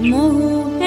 Mohu.